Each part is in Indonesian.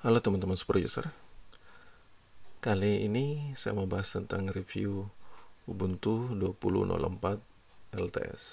Halo teman-teman super user. Kali ini saya mau bahas tentang review Ubuntu 20.04 LTS.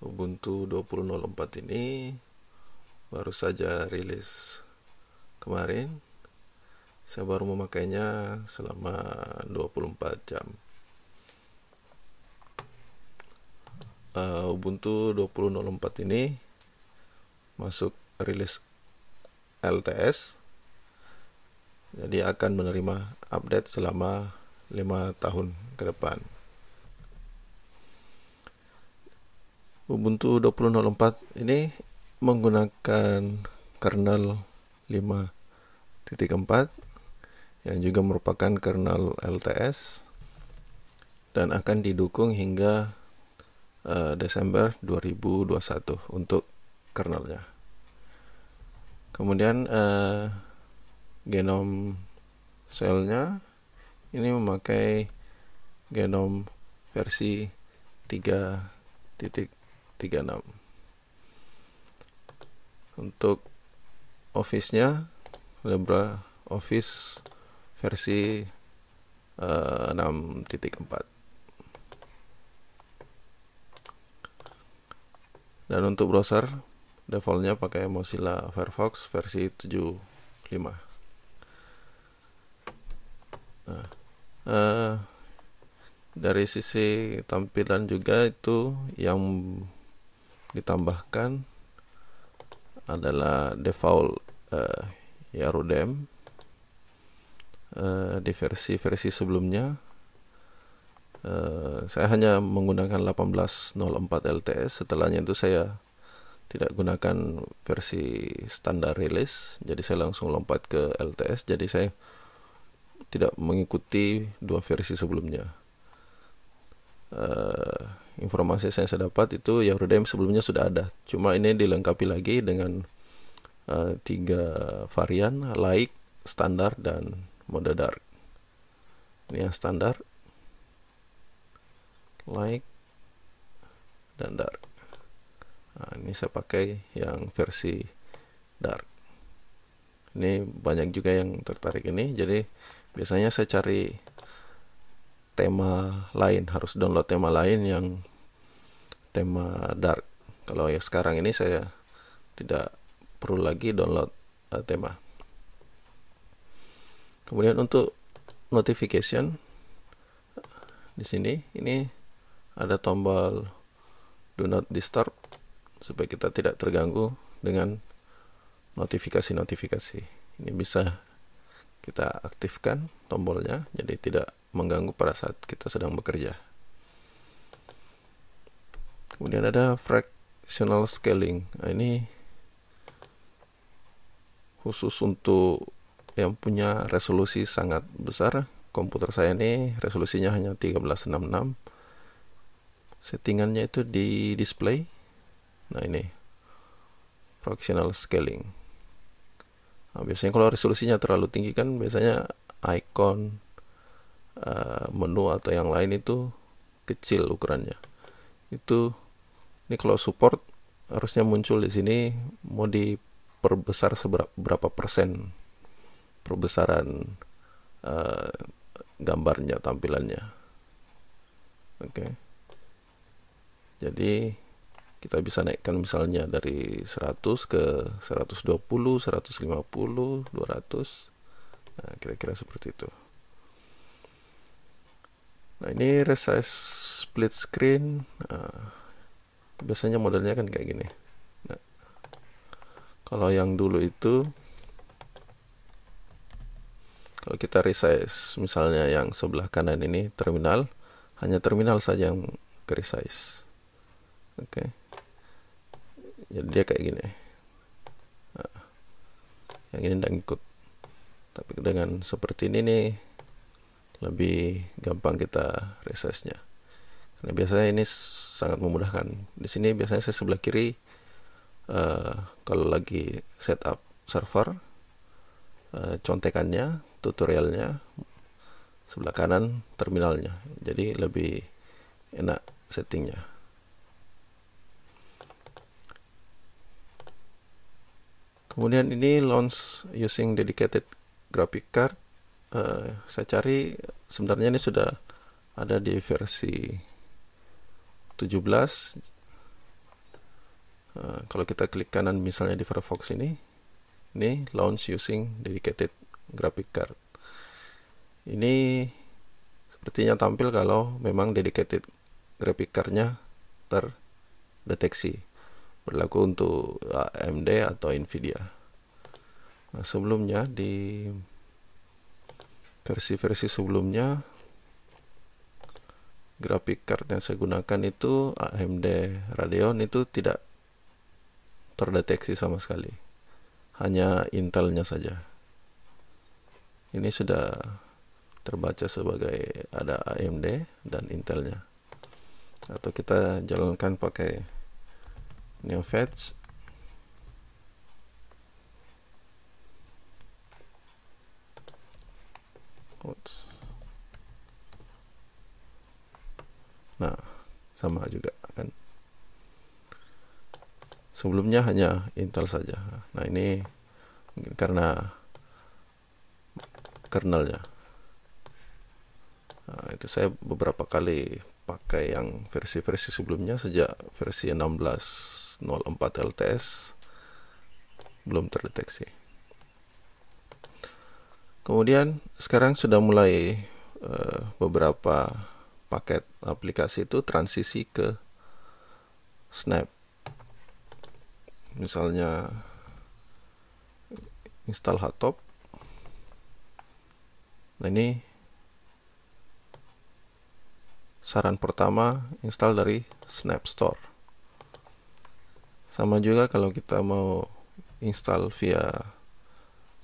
Ubuntu 20.04 ini baru saja rilis kemarin. Saya baru memakainya selama 24 jam. Uh, Ubuntu 20.04 ini masuk rilis LTS jadi akan menerima update selama lima tahun ke depan Ubuntu 20.04 ini menggunakan kernel 5.4 yang juga merupakan kernel LTS dan akan didukung hingga uh, Desember 2021 untuk kernelnya. Kemudian uh, genom selnya ini memakai genom versi 3.36. Untuk Office-nya Libra Office versi uh, 6.4. Dan untuk browser defaultnya pakai Mozilla Firefox versi 75 nah, uh, dari sisi tampilan juga itu yang ditambahkan adalah default uh, Yarudem uh, di versi-versi sebelumnya. Uh, saya hanya menggunakan 18.04 LTS setelahnya itu saya tidak gunakan versi standar rilis jadi saya langsung lompat ke LTS jadi saya tidak mengikuti dua versi sebelumnya. Uh, informasi yang saya dapat itu Yahrodem sebelumnya sudah ada cuma ini dilengkapi lagi dengan uh, tiga varian like standar dan mode dark. Ini yang standar like dan dark Nah, ini saya pakai yang versi dark. Ini banyak juga yang tertarik ini. Jadi biasanya saya cari tema lain, harus download tema lain yang tema dark. Kalau ya sekarang ini saya tidak perlu lagi download uh, tema. Kemudian untuk notification di sini ini ada tombol do not disturb supaya kita tidak terganggu dengan notifikasi-notifikasi. Ini bisa kita aktifkan tombolnya jadi tidak mengganggu pada saat kita sedang bekerja. Kemudian ada fractional scaling. Nah, ini khusus untuk yang punya resolusi sangat besar. Komputer saya ini resolusinya hanya 1366. Settingannya itu di display Nah ini fractional scaling. Nah, biasanya kalau resolusinya terlalu tinggi kan biasanya icon uh, menu atau yang lain itu kecil ukurannya. Itu ini kalau support harusnya muncul di sini mau diperbesar seberapa persen perbesaran uh, gambarnya tampilannya. Oke. Okay. Jadi kita bisa naikkan misalnya dari 100 ke 120, 150, 200 nah kira-kira seperti itu. Nah ini resize split screen. Nah, biasanya modelnya kan kayak gini. Nah, kalau yang dulu itu kalau kita resize misalnya yang sebelah kanan ini terminal hanya terminal saja yang resize. Oke. okay jadi dia kayak gini. Nah, yang ini tidak ikut tapi dengan seperti ini nih lebih gampang kita resize-nya karena biasanya ini sangat memudahkan. Di sini biasanya saya sebelah kiri uh, kalau lagi setup server uh, contekannya tutorialnya sebelah kanan terminalnya. Jadi lebih enak settingnya kemudian ini launch using dedicated graphic card. Uh, saya cari sebenarnya ini sudah ada di versi 17 uh, kalau kita klik kanan misalnya di Firefox ini ini launch using dedicated graphic card. Ini sepertinya tampil kalau memang dedicated graphic cardnya terdeteksi berlaku untuk AMD atau Nvidia. Nah, sebelumnya di versi-versi sebelumnya graphic card yang saya gunakan itu AMD Radeon itu tidak terdeteksi sama sekali. Hanya Intelnya saja. Ini sudah terbaca sebagai ada AMD dan Intelnya. Atau kita jalankan pakai NeoFetch nah sama juga kan? Sebelumnya hanya Intel saja. Nah ini mungkin karena kernelnya. Nah, itu saya beberapa kali pakai yang versi-versi sebelumnya sejak versi 16.04 LTS belum terdeteksi. Kemudian sekarang sudah mulai uh, beberapa paket aplikasi itu transisi ke Snap. Misalnya install Hotop. Nah ini saran pertama install dari Snap Store. Sama juga kalau kita mau install via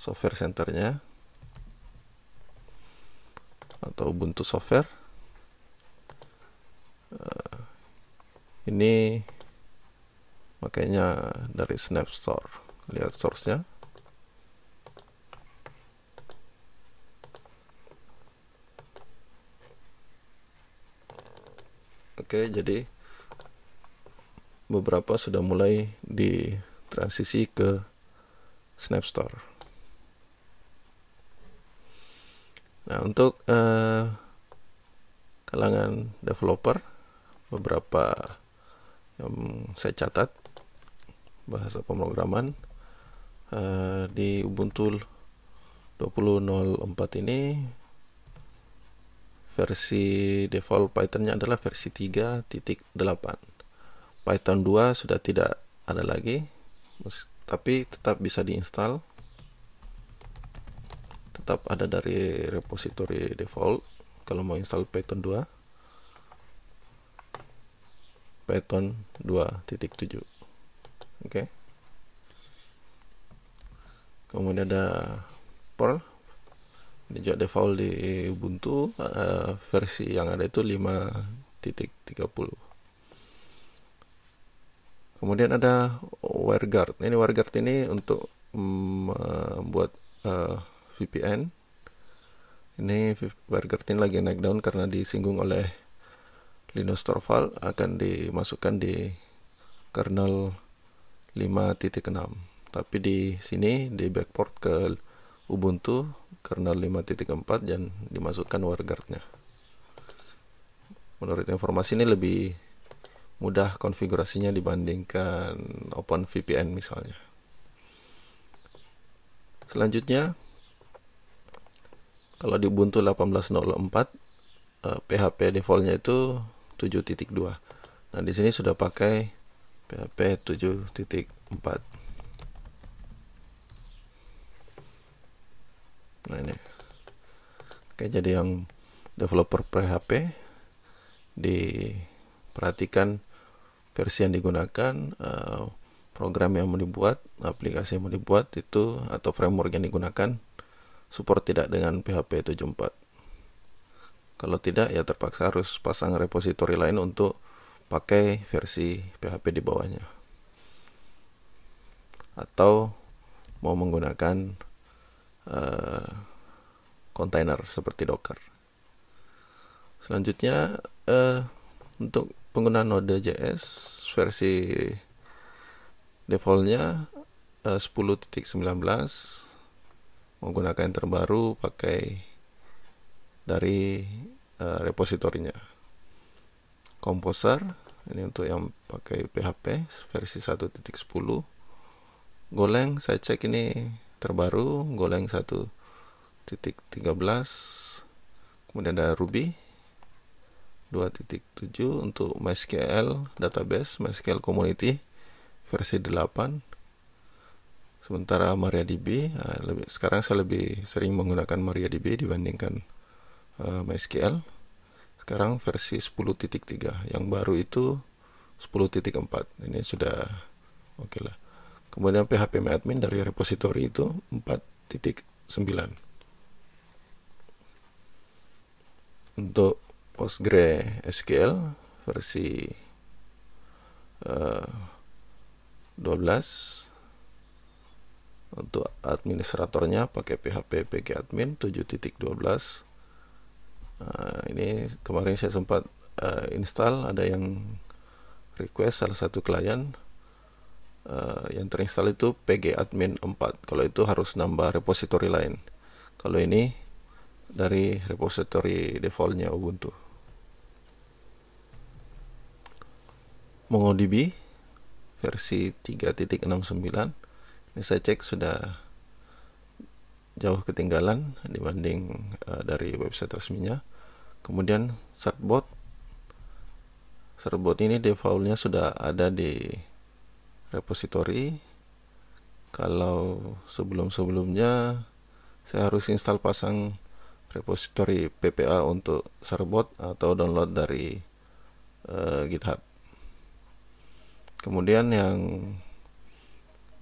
software centernya atau Ubuntu software. Uh, ini makanya dari Snap Store. Lihat source-nya. Oke, jadi beberapa sudah mulai di transisi ke Snap Store. Nah, untuk uh, kalangan developer, beberapa yang saya catat bahasa pemrograman uh, di Ubuntu 20.04 ini versi default Pythonnya adalah versi 3.8 Python 2 sudah tidak ada lagi tapi tetap bisa diinstal. Tetap ada dari repository default kalau mau install Python 2 Python 2.7 oke. Okay. kemudian ada Perl ini default di Ubuntu uh, versi yang ada itu 5.30 kemudian ada WireGuard. Ini WireGuard ini untuk membuat uh, VPN ini WireGuard ini lagi naik down karena disinggung oleh Linus Torvald akan dimasukkan di kernel 5.6 tapi di sini di backport ke Ubuntu kernel 5.4 dan dimasukkan WireGuard-nya. Menurut informasi ini lebih mudah konfigurasinya dibandingkan OpenVPN misalnya. Selanjutnya, kalau di Ubuntu 18.04, eh, PHP defaultnya itu 7.2. Nah, di sini sudah pakai PHP 7.4. nah ini. Oke jadi yang developer PHP diperhatikan versi yang digunakan uh, program yang mau dibuat aplikasi yang mau dibuat itu atau framework yang digunakan support tidak dengan PHP 74 kalau tidak ya terpaksa harus pasang repository lain untuk pakai versi PHP di bawahnya. Atau mau menggunakan uh, kontainer seperti Docker. Selanjutnya uh, untuk penggunaan Node.js versi defaultnya uh, 10.19 menggunakan yang terbaru pakai dari uh, repositorinya Composer ini untuk yang pakai PHP versi 1.10 Golang saya cek ini terbaru Golang 1.13 kemudian ada Ruby 2.7 untuk MySQL database MySQL community versi 8 Sementara MariaDB, uh, lebih, sekarang saya lebih sering menggunakan MariaDB dibandingkan uh, MySQL. Sekarang versi 10.3, yang baru itu 10.4. Ini sudah oke okay lah. Kemudian PHP admin dari repository itu 4.9. Untuk PostgreSQL versi uh, 12 untuk administratornya pakai PHP pgadmin 7.12 nah, ini kemarin saya sempat uh, install ada yang request salah satu klien uh, yang terinstall itu pgadmin 4 kalau itu harus nambah repository lain. Kalau ini dari repository defaultnya Ubuntu. MongoDB versi 3.69 ini saya cek sudah jauh ketinggalan dibanding uh, dari website resminya. Kemudian certbot. Certbot ini defaultnya sudah ada di repository kalau sebelum-sebelumnya saya harus install pasang repository PPA untuk certbot atau download dari uh, GitHub kemudian yang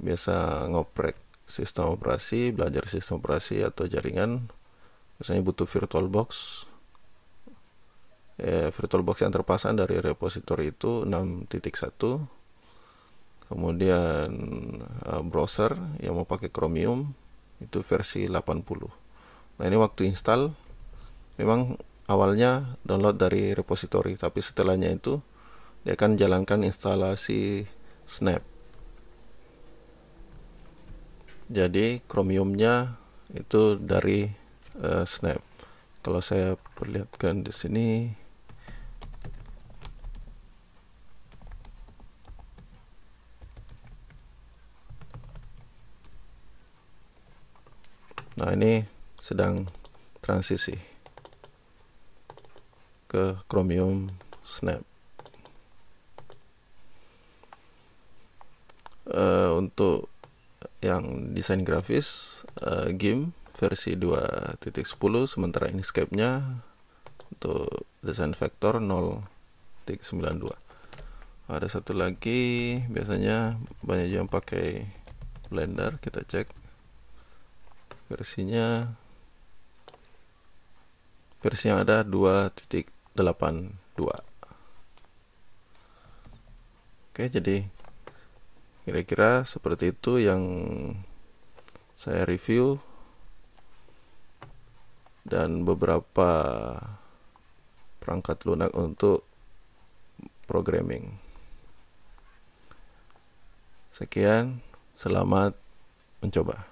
biasa ngoprek sistem operasi, belajar sistem operasi atau jaringan, misalnya butuh VirtualBox. Ya, VirtualBox yang terpasang dari repository itu 6.1. Kemudian uh, browser yang mau pakai Chromium itu versi 80. Nah, ini waktu install memang awalnya download dari repository, tapi setelahnya itu dia akan jalankan instalasi Snap jadi chromiumnya itu dari uh, snap kalau saya perlihatkan di sini nah ini sedang transisi ke chromium snap. Uh, untuk yang desain grafis uh, game versi 2.10 sementara Inkscape-nya untuk desain vektor 0.92 ada satu lagi biasanya banyak yang pakai Blender kita cek versinya versi yang ada 2.82 oke jadi kira-kira seperti itu yang saya review. Dan beberapa perangkat lunak untuk programming. Sekian selamat mencoba